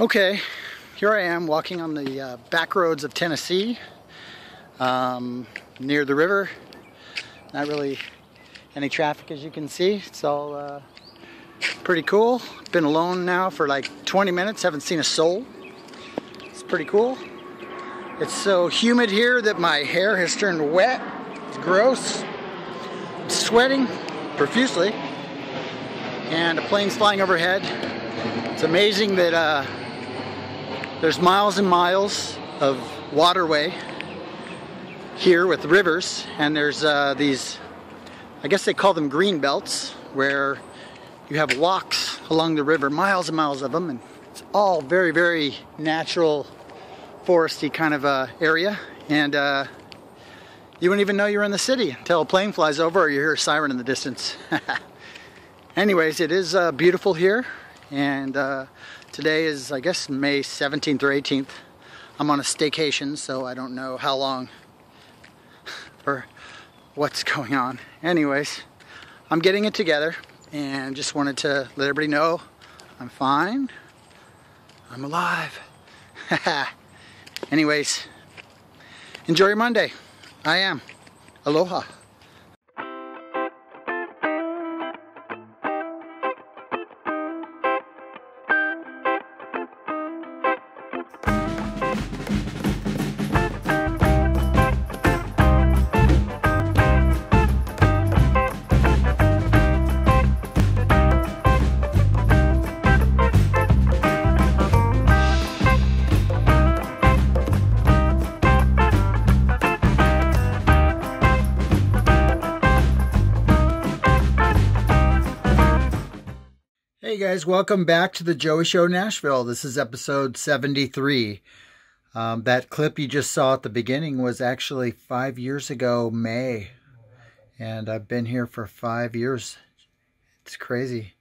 Okay, here I am walking on the uh, back roads of Tennessee, um, near the river. Not really any traffic as you can see. It's all uh, pretty cool. Been alone now for like 20 minutes, haven't seen a soul. It's pretty cool. It's so humid here that my hair has turned wet. It's gross. I'm sweating profusely. And a plane's flying overhead. It's amazing that uh, there's miles and miles of waterway here with rivers, and there's uh, these, I guess they call them green belts, where you have walks along the river, miles and miles of them, and it's all very, very natural, foresty kind of uh, area. And uh, you wouldn't even know you're in the city until a plane flies over or you hear a siren in the distance. Anyways, it is uh, beautiful here, and uh, Today is, I guess, May 17th or 18th. I'm on a staycation, so I don't know how long or what's going on. Anyways, I'm getting it together and just wanted to let everybody know I'm fine. I'm alive. Anyways, enjoy your Monday. I am. Aloha. Hey guys, welcome back to the Joey Show Nashville. This is episode 73. Um, that clip you just saw at the beginning was actually five years ago, May. And I've been here for five years. It's crazy.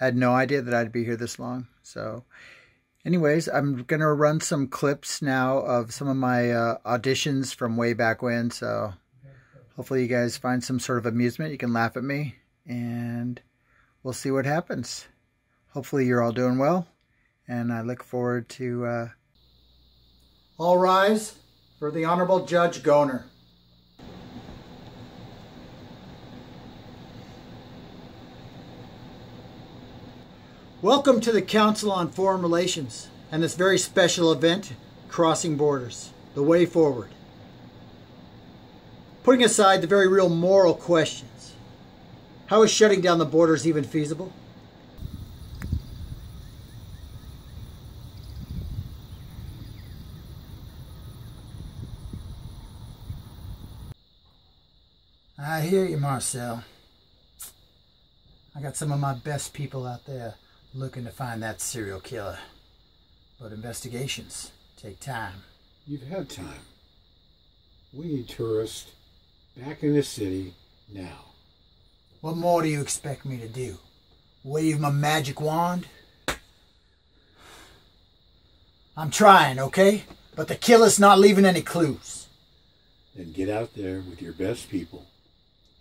I had no idea that I'd be here this long. So, anyways, I'm going to run some clips now of some of my uh, auditions from way back when. So, hopefully, you guys find some sort of amusement. You can laugh at me. And we'll see what happens. Hopefully you're all doing well, and I look forward to... Uh... All rise for the Honorable Judge Goner. Welcome to the Council on Foreign Relations and this very special event, Crossing Borders, the way forward. Putting aside the very real moral question, how is shutting down the borders even feasible? I hear you, Marcel. I got some of my best people out there looking to find that serial killer. But investigations take time. You've had time. We need tourists back in the city now. What more do you expect me to do? Wave my magic wand? I'm trying, okay? But the killer's not leaving any clues. Then get out there with your best people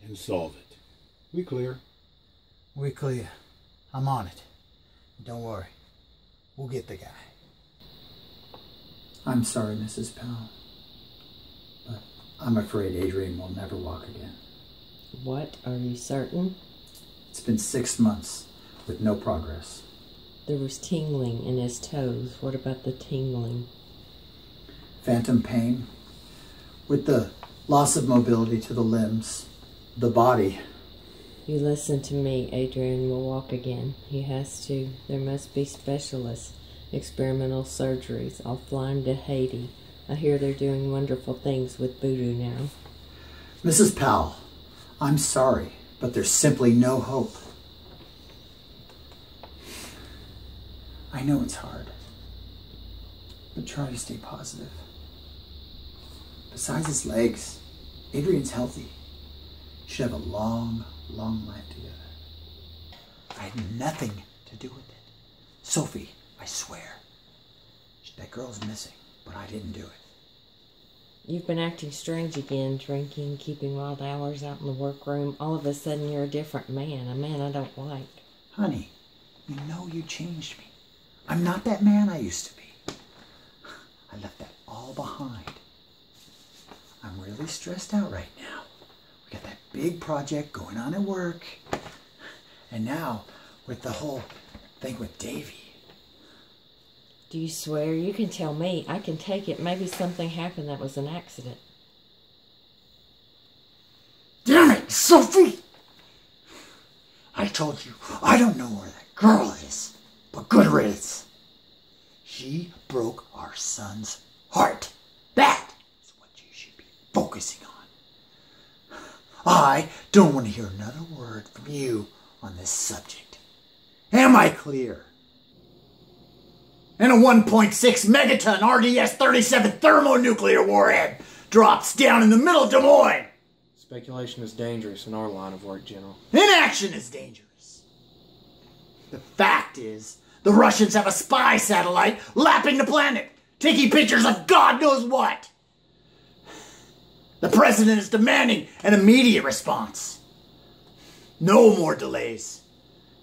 and solve it. We clear. We clear. I'm on it. Don't worry. We'll get the guy. I'm sorry, Mrs. Powell. But I'm afraid Adrian will never walk again. What? Are you certain? It's been six months with no progress. There was tingling in his toes. What about the tingling? Phantom pain. With the loss of mobility to the limbs, the body. You listen to me. Adrian will walk again. He has to. There must be specialists. Experimental surgeries. I'll fly him to Haiti. I hear they're doing wonderful things with voodoo now. Mrs. Powell, I'm sorry, but there's simply no hope. I know it's hard, but try to stay positive. Besides his legs, Adrian's healthy. Should have a long, long life together. I had nothing to do with it. Sophie, I swear. That girl's missing, but I didn't do it. You've been acting strange again, drinking, keeping wild hours out in the workroom. All of a sudden, you're a different man, a man I don't like. Honey, you know you changed me. I'm not that man I used to be. I left that all behind. I'm really stressed out right now. We got that big project going on at work. And now, with the whole thing with Davy. Do you swear? You can tell me. I can take it. Maybe something happened that was an accident. Damn it, Sophie! I told you, I don't know where that girl is, but good riddance. She broke our son's heart. That is what you should be focusing on. I don't want to hear another word from you on this subject. Am I clear? And a 1.6 megaton RDS 37 thermonuclear warhead drops down in the middle of Des Moines. Speculation is dangerous in our line of work, General. Inaction is dangerous. The fact is, the Russians have a spy satellite lapping the planet, taking pictures of God knows what. The president is demanding an immediate response. No more delays.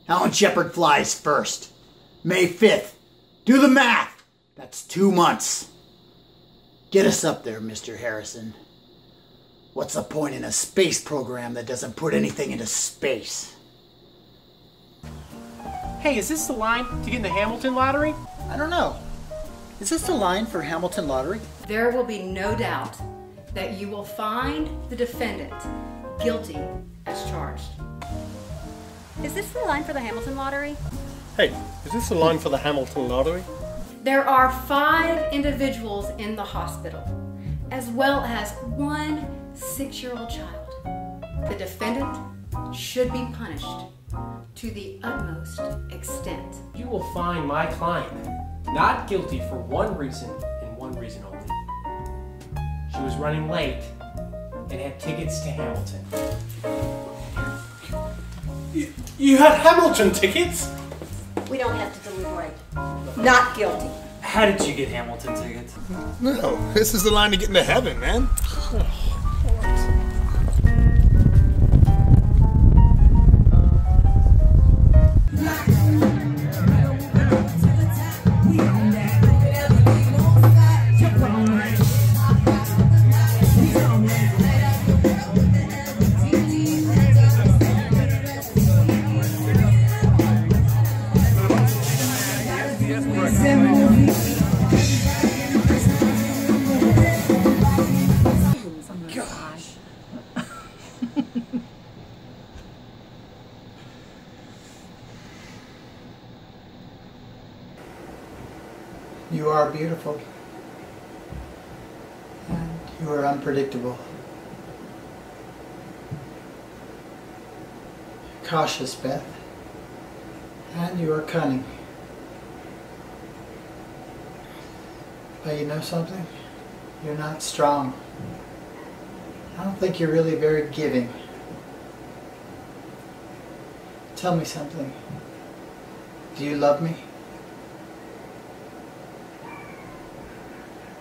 Alan Shepard flies first. May 5th. Do the math. That's two months. Get us up there, Mr. Harrison. What's the point in a space program that doesn't put anything into space? Hey, is this the line to get in the Hamilton lottery? I don't know. Is this the line for Hamilton Lottery? There will be no doubt that you will find the defendant guilty as charged. Is this the line for the Hamilton lottery? Hey, is this the line for the Hamilton lottery? There are five individuals in the hospital, as well as one six year old child. The defendant should be punished to the utmost extent. You will find my client not guilty for one reason and one reason only. She was running late and had tickets to Hamilton. You, you had Hamilton tickets? We don't have to deliberate. Not guilty. How did you get Hamilton tickets? No, this is the line to get into heaven, man. You are beautiful. And you are unpredictable. Cautious, Beth. And you are cunning. But you know something? You're not strong. I don't think you're really very giving. Tell me something. Do you love me?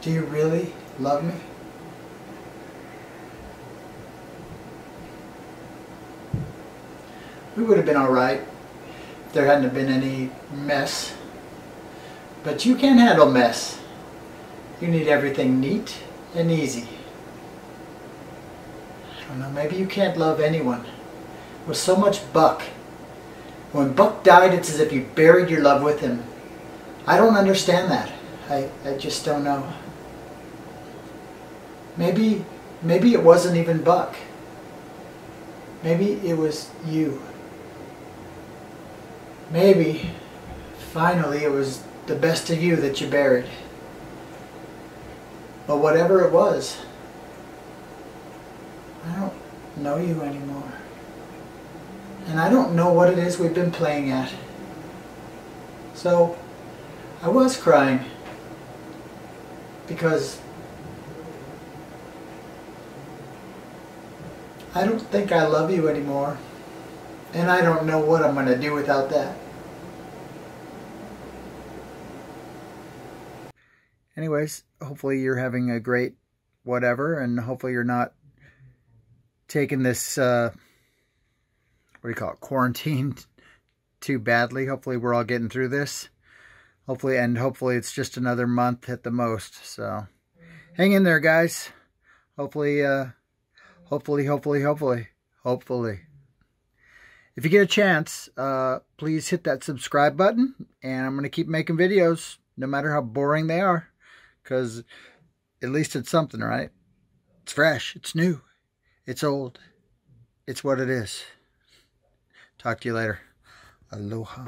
Do you really love me? We would have been alright if there hadn't been any mess. But you can't handle mess. You need everything neat and easy. I don't know, maybe you can't love anyone. With so much Buck. When Buck died, it's as if you buried your love with him. I don't understand that. I, I just don't know. Maybe, maybe it wasn't even Buck. Maybe it was you. Maybe, finally, it was the best of you that you buried. But whatever it was, I don't know you anymore. And I don't know what it is we've been playing at. So, I was crying. Because I don't think I love you anymore. And I don't know what I'm going to do without that. Anyways, hopefully you're having a great whatever, and hopefully you're not taking this, uh, what do you call it, quarantine too badly. Hopefully we're all getting through this. hopefully, and hopefully it's just another month at the most. So hang in there, guys. Hopefully, uh, hopefully, hopefully, hopefully, hopefully. If you get a chance, uh, please hit that subscribe button. And I'm going to keep making videos, no matter how boring they are. Because at least it's something, right? It's fresh. It's new. It's old. It's what it is. Talk to you later. Aloha.